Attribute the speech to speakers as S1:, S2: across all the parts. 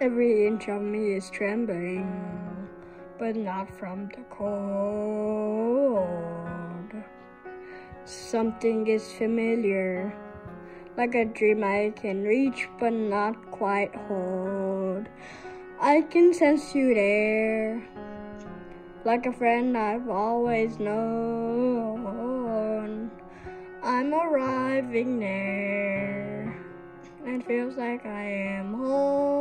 S1: Every inch of me is trembling, but not from the cold. Something is familiar, like a dream I can reach but not quite hold. I can sense you there, like a friend I've always known. I'm arriving there. and feels like I am home.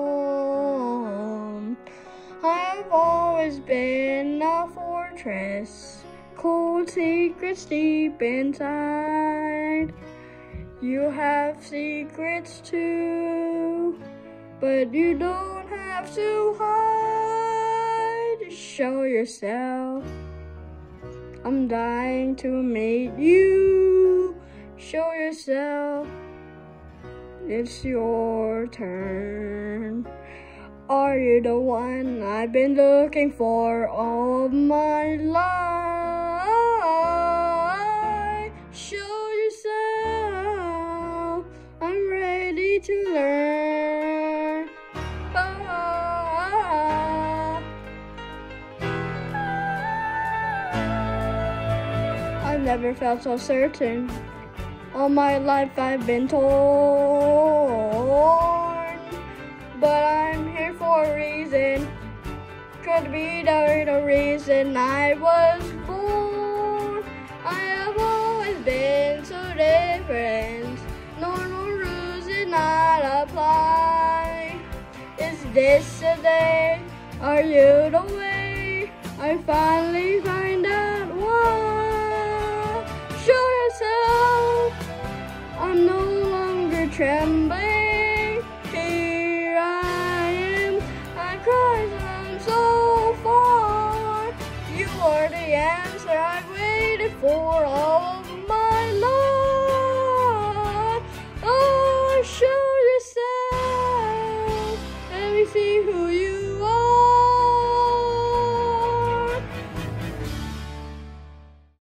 S1: Always been a fortress, cold secrets deep inside. You have secrets too, but you don't have to hide. Show yourself. I'm dying to meet you. Show yourself. It's your turn. Are you the one I've been looking for all my life? Show yourself. I'm ready to learn. Ah. I've never felt so certain. All my life I've been torn, Could be the, the reason I was born. I have always been so different. Normal rules did not apply. Is this the day? Are you the way? I finally find out why. Show yourself. I'm no longer trembling. Answer I've waited for all oh, life.